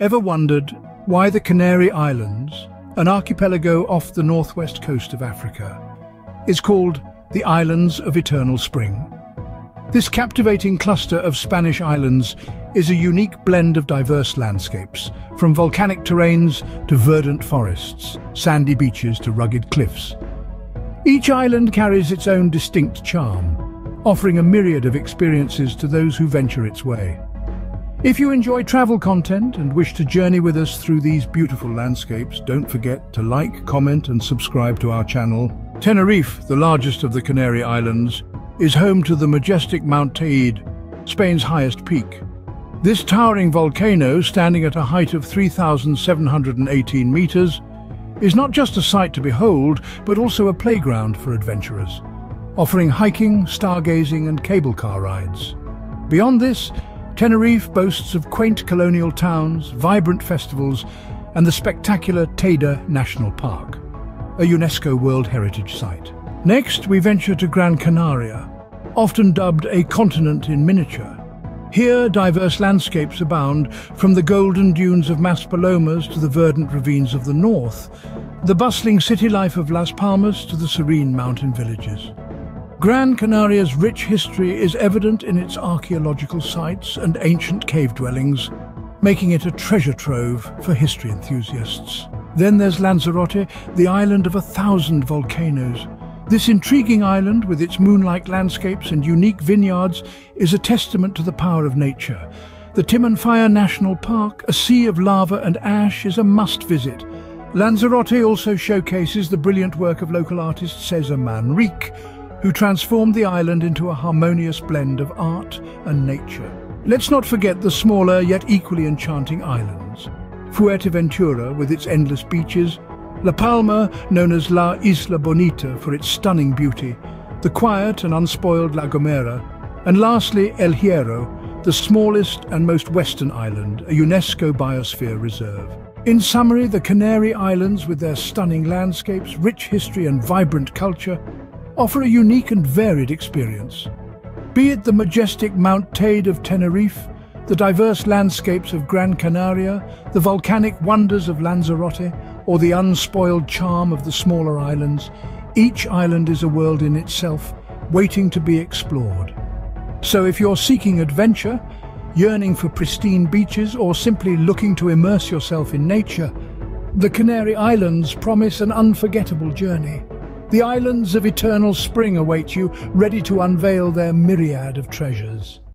Ever wondered why the Canary Islands, an archipelago off the northwest coast of Africa, is called the Islands of Eternal Spring? This captivating cluster of Spanish islands is a unique blend of diverse landscapes, from volcanic terrains to verdant forests, sandy beaches to rugged cliffs. Each island carries its own distinct charm, offering a myriad of experiences to those who venture its way. If you enjoy travel content and wish to journey with us through these beautiful landscapes, don't forget to like, comment and subscribe to our channel. Tenerife, the largest of the Canary Islands, is home to the majestic Mount Teide, Spain's highest peak. This towering volcano, standing at a height of 3,718 meters, is not just a sight to behold, but also a playground for adventurers, offering hiking, stargazing and cable car rides. Beyond this, Tenerife boasts of quaint colonial towns, vibrant festivals and the spectacular Teide National Park, a UNESCO World Heritage Site. Next, we venture to Gran Canaria, often dubbed a continent in miniature. Here, diverse landscapes abound, from the golden dunes of Maspalomas to the verdant ravines of the north, the bustling city life of Las Palmas to the serene mountain villages. Gran Canaria's rich history is evident in its archaeological sites and ancient cave dwellings, making it a treasure trove for history enthusiasts. Then there's Lanzarote, the island of a thousand volcanoes. This intriguing island, with its moon-like landscapes and unique vineyards, is a testament to the power of nature. The Timanfaya National Park, a sea of lava and ash, is a must-visit. Lanzarote also showcases the brilliant work of local artist Cesar Manrique, who transformed the island into a harmonious blend of art and nature. Let's not forget the smaller yet equally enchanting islands. Fuerteventura with its endless beaches, La Palma, known as La Isla Bonita for its stunning beauty, the quiet and unspoiled La Gomera, and lastly El Hierro, the smallest and most western island, a UNESCO Biosphere Reserve. In summary, the Canary Islands, with their stunning landscapes, rich history and vibrant culture, offer a unique and varied experience. Be it the majestic Mount Teide of Tenerife, the diverse landscapes of Gran Canaria, the volcanic wonders of Lanzarote, or the unspoiled charm of the smaller islands, each island is a world in itself, waiting to be explored. So if you're seeking adventure, yearning for pristine beaches, or simply looking to immerse yourself in nature, the Canary Islands promise an unforgettable journey. The islands of eternal spring await you, ready to unveil their myriad of treasures.